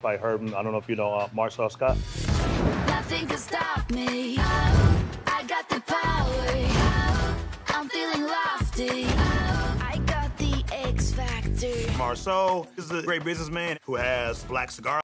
by Herb. I don't know if you know uh, Marsau Scott. Nothing can stop me. Oh, I got the power. Oh, I'm feeling lofty. Oh, I got the X factor. Marsau is a great businessman who has black cigar